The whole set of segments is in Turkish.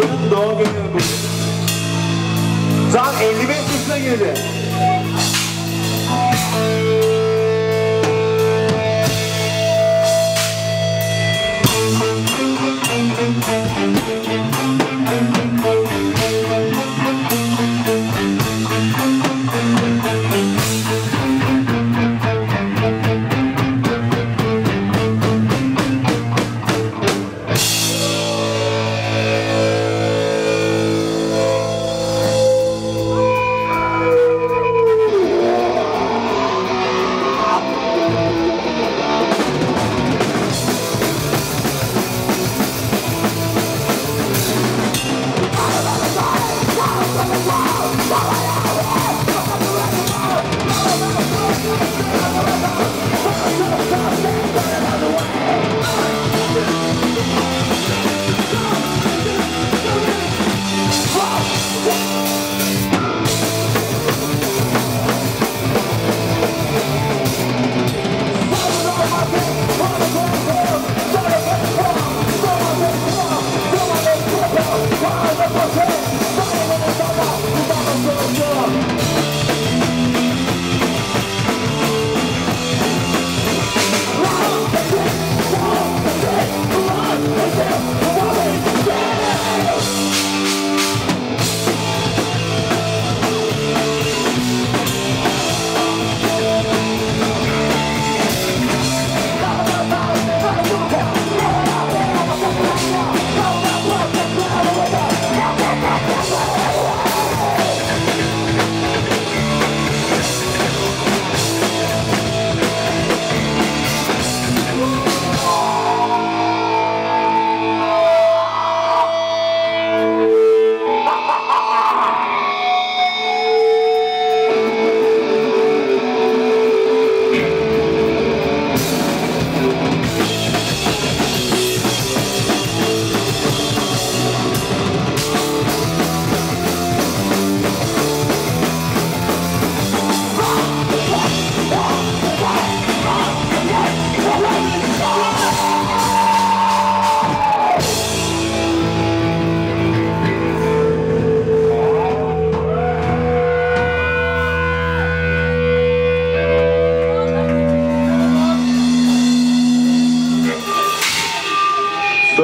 Gülcan'ın doğum günü bugün. Tam 55 yaşına girdi.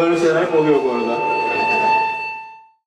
Bunları sevmek oluyor bu arada.